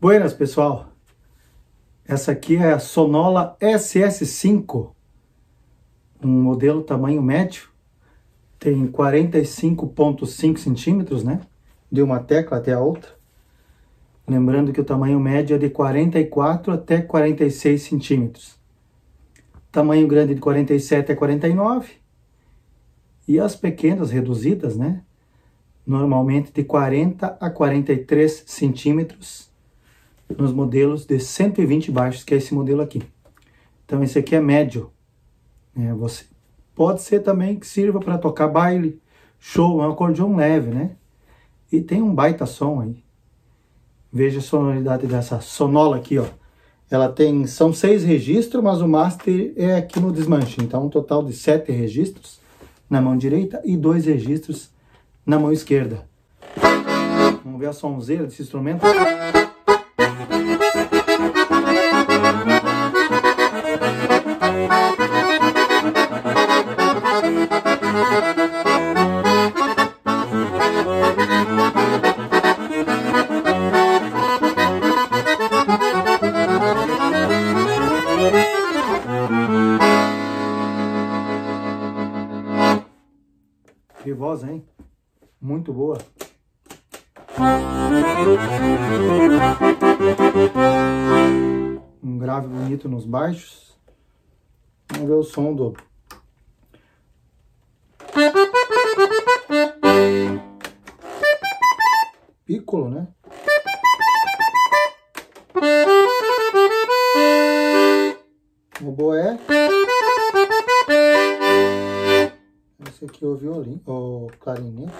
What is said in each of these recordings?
Buenas, pessoal. Essa aqui é a Sonola SS5, um modelo tamanho médio, tem 45.5 centímetros, né? De uma tecla até a outra. Lembrando que o tamanho médio é de 44 até 46 centímetros. Tamanho grande de 47 a 49. E as pequenas, reduzidas, né? Normalmente de 40 a 43 centímetros nos modelos de 120 baixos, que é esse modelo aqui. Então esse aqui é médio. É, você Pode ser também que sirva para tocar baile, show, é um acordeão leve, né? E tem um baita som aí. Veja a sonoridade dessa sonola aqui, ó. Ela tem, são seis registros, mas o master é aqui no desmanche. Então, um total de sete registros na mão direita e dois registros na mão esquerda. Vamos ver a sonzeira desse instrumento. Que voz, hein? Muito boa. Um grave bonito nos baixos. Vamos ver o som do Piccolo, né? O boé. Esse aqui é o violino, o clarinete.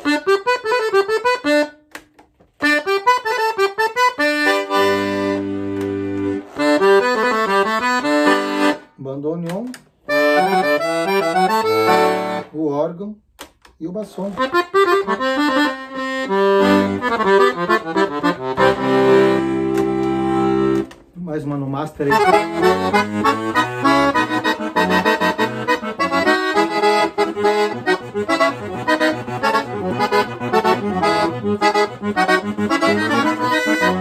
O órgão e o bassom. Mais uma no master aí.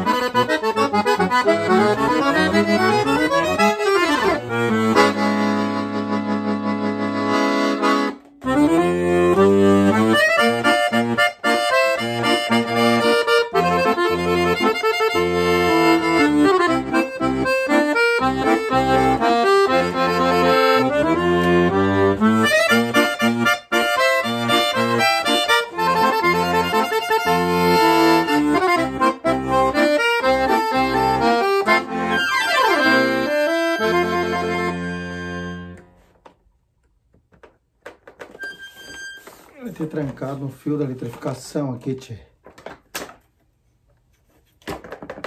Vai ter trancado no fio da eletrificação aqui, tchê.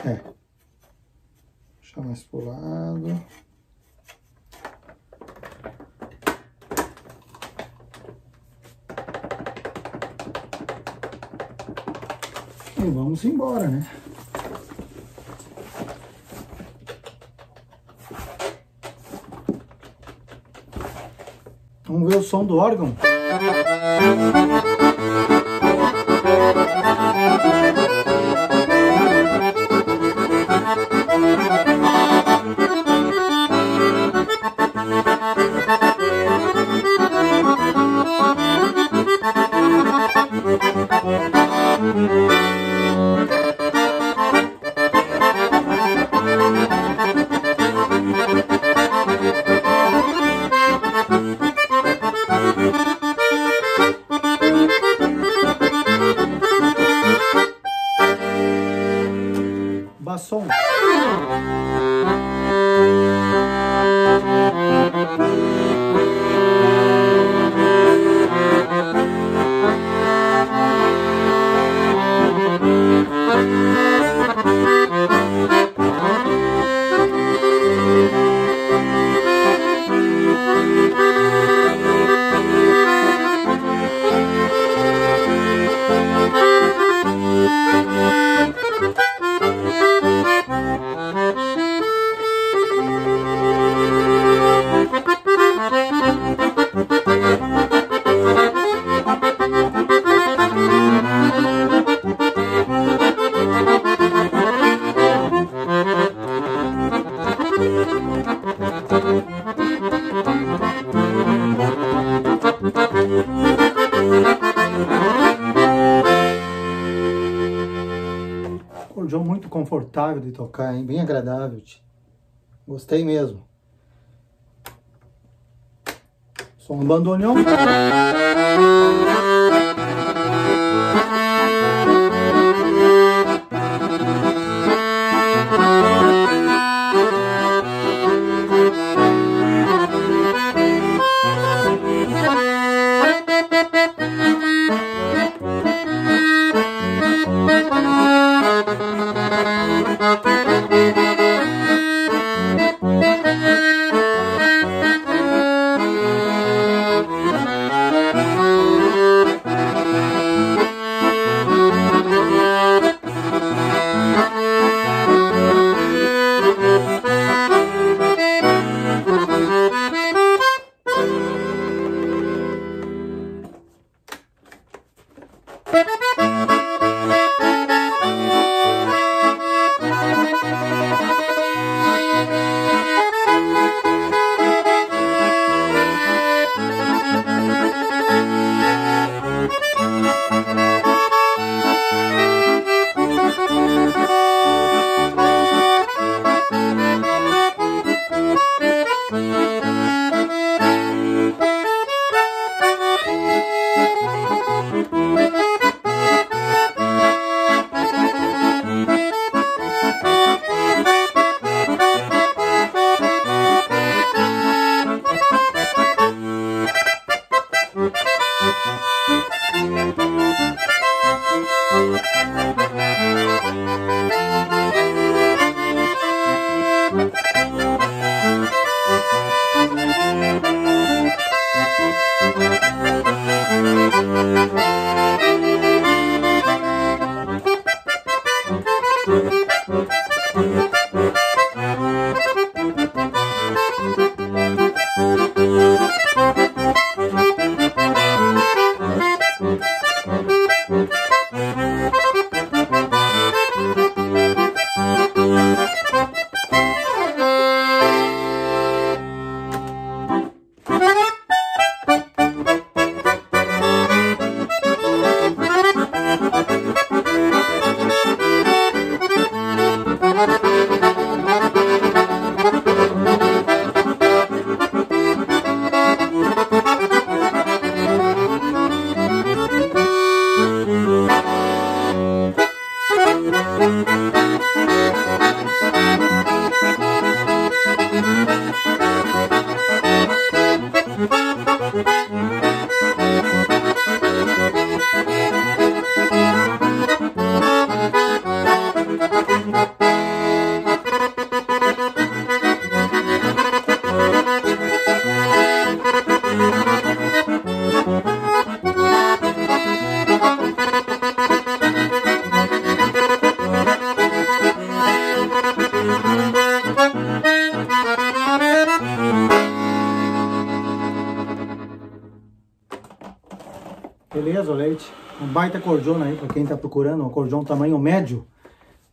É. Deixa mais pro lado. E vamos embora, né? Vamos ver o som do órgão. Bassom. Confortável de tocar, hein? Bem agradável. Gostei mesmo. Som do bandoneon. Leite. Um baita cordona aí para quem está procurando, um acordeon tamanho médio,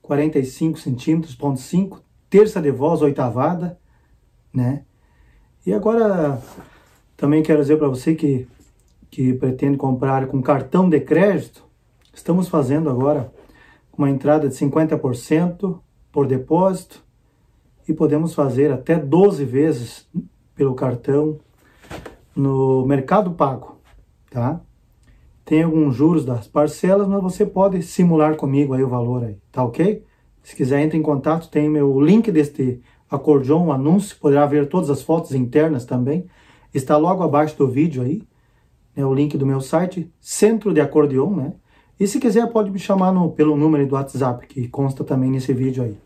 45 centímetros, ponto 5, terça de voz, oitavada, né? E agora também quero dizer para você que, que pretende comprar com cartão de crédito, estamos fazendo agora uma entrada de 50% por depósito e podemos fazer até 12 vezes pelo cartão no Mercado Pago, tá? Tem alguns juros das parcelas, mas você pode simular comigo aí o valor aí, tá ok? Se quiser, entre em contato, tem meu link deste acordeon, o anúncio, poderá ver todas as fotos internas também. Está logo abaixo do vídeo aí, né, o link do meu site, Centro de Acordeon, né? E se quiser, pode me chamar no, pelo número do WhatsApp, que consta também nesse vídeo aí.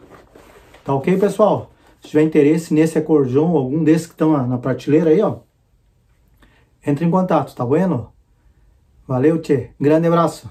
Tá ok, pessoal? Se tiver interesse nesse acordeon, algum desses que estão na, na prateleira aí, ó, entre em contato, tá bueno? Valeu, Tchê. Grande abraço.